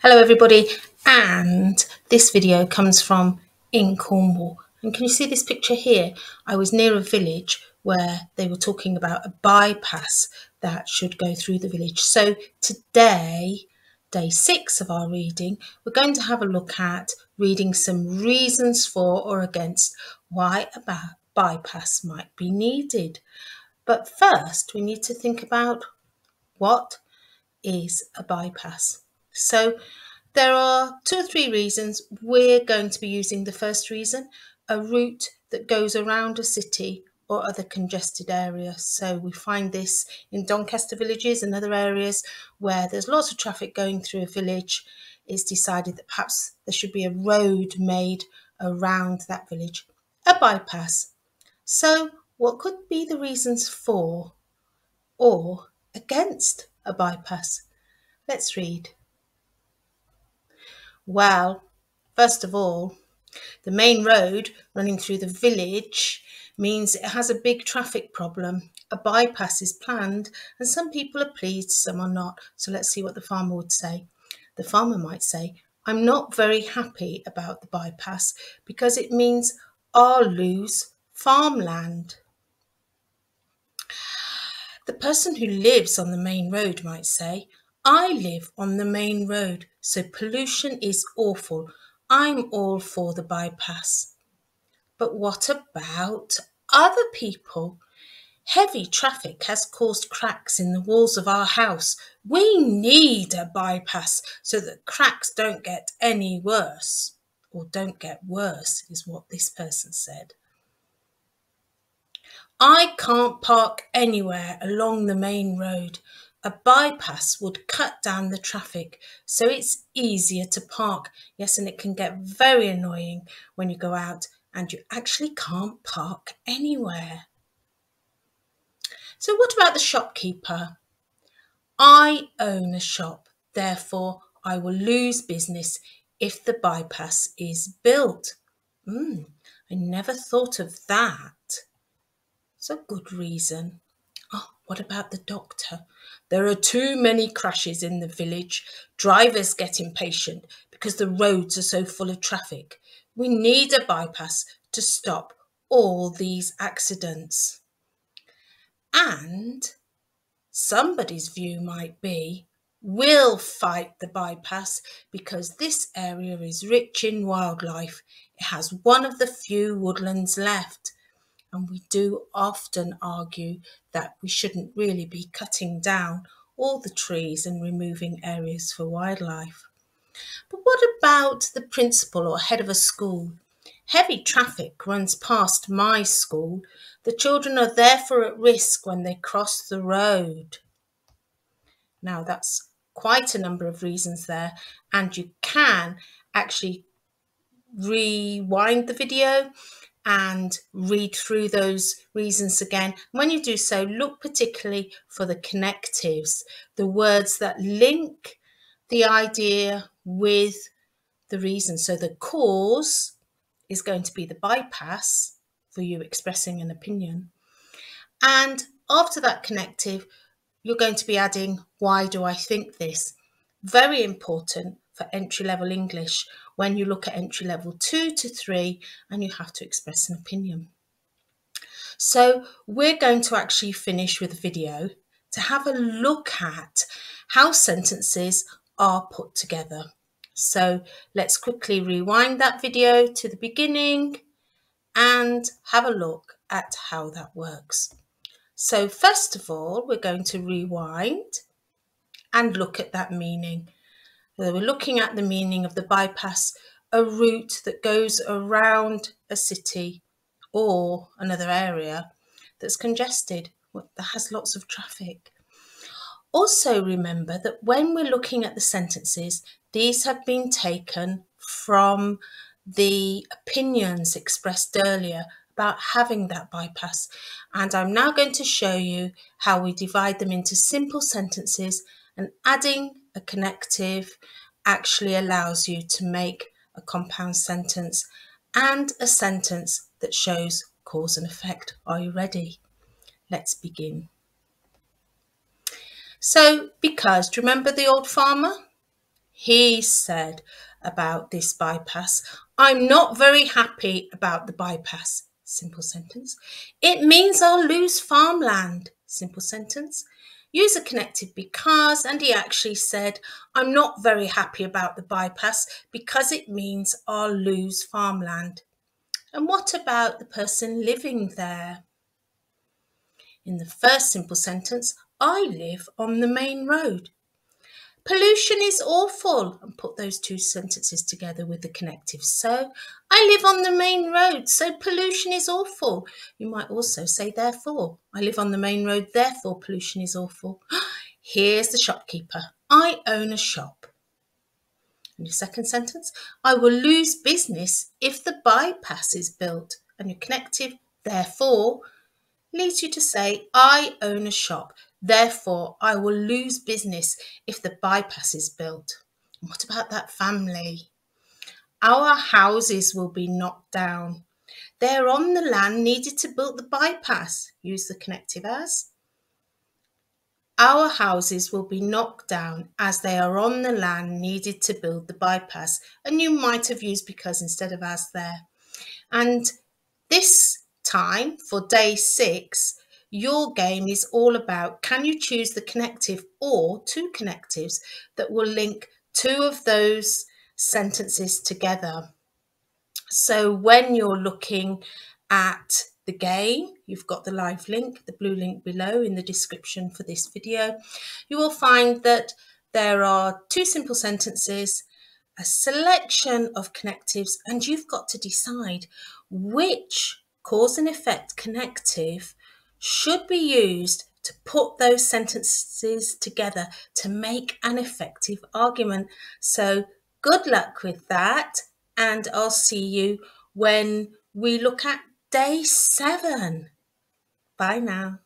Hello everybody and this video comes from in Cornwall and can you see this picture here? I was near a village where they were talking about a bypass that should go through the village. So today, day six of our reading, we're going to have a look at reading some reasons for or against why a bypass might be needed. But first we need to think about what is a bypass. So there are two or three reasons. We're going to be using the first reason, a route that goes around a city or other congested area. So we find this in Doncaster villages and other areas where there's lots of traffic going through a village. It's decided that perhaps there should be a road made around that village, a bypass. So what could be the reasons for or against a bypass? Let's read. Well, first of all, the main road running through the village means it has a big traffic problem. A bypass is planned and some people are pleased, some are not. So let's see what the farmer would say. The farmer might say, I'm not very happy about the bypass because it means I'll lose farmland. The person who lives on the main road might say, I live on the main road, so pollution is awful. I'm all for the bypass. But what about other people? Heavy traffic has caused cracks in the walls of our house. We need a bypass so that cracks don't get any worse. Or don't get worse, is what this person said. I can't park anywhere along the main road. A bypass would cut down the traffic so it's easier to park. Yes, and it can get very annoying when you go out and you actually can't park anywhere. So what about the shopkeeper? I own a shop, therefore I will lose business if the bypass is built. Hmm, I never thought of that. It's a good reason. Oh, what about the doctor? There are too many crashes in the village. Drivers get impatient because the roads are so full of traffic. We need a bypass to stop all these accidents. And somebody's view might be, we'll fight the bypass because this area is rich in wildlife. It has one of the few woodlands left and we do often argue that we shouldn't really be cutting down all the trees and removing areas for wildlife. But what about the principal or head of a school? Heavy traffic runs past my school. The children are therefore at risk when they cross the road. Now that's quite a number of reasons there and you can actually rewind the video and read through those reasons again. When you do so, look particularly for the connectives, the words that link the idea with the reason. So the cause is going to be the bypass for you expressing an opinion. And after that connective, you're going to be adding, why do I think this? Very important for entry level English when you look at entry level two to three and you have to express an opinion. So we're going to actually finish with a video to have a look at how sentences are put together. So let's quickly rewind that video to the beginning and have a look at how that works. So first of all, we're going to rewind and look at that meaning. We're looking at the meaning of the bypass, a route that goes around a city or another area that's congested, that has lots of traffic. Also remember that when we're looking at the sentences, these have been taken from the opinions expressed earlier about having that bypass. And I'm now going to show you how we divide them into simple sentences and adding a connective actually allows you to make a compound sentence and a sentence that shows cause and effect. Are you ready? Let's begin. So, because, do you remember the old farmer? He said about this bypass, I'm not very happy about the bypass. Simple sentence. It means I'll lose farmland. Simple sentence. Use connective because, and he actually said, I'm not very happy about the bypass because it means I'll lose farmland. And what about the person living there? In the first simple sentence, I live on the main road. Pollution is awful. And put those two sentences together with the connective. So, I live on the main road, so pollution is awful. You might also say, therefore. I live on the main road, therefore pollution is awful. Here's the shopkeeper. I own a shop. And your second sentence, I will lose business if the bypass is built. And your connective, therefore, leads you to say, I own a shop. Therefore, I will lose business if the bypass is built. What about that family? Our houses will be knocked down. They're on the land needed to build the bypass. Use the connective as. Our houses will be knocked down as they are on the land needed to build the bypass. And you might have used because instead of as there. And this time for day six, your game is all about can you choose the connective or two connectives that will link two of those sentences together. So when you're looking at the game, you've got the live link, the blue link below in the description for this video. You will find that there are two simple sentences, a selection of connectives, and you've got to decide which cause and effect connective should be used to put those sentences together to make an effective argument. So good luck with that and I'll see you when we look at day seven. Bye now.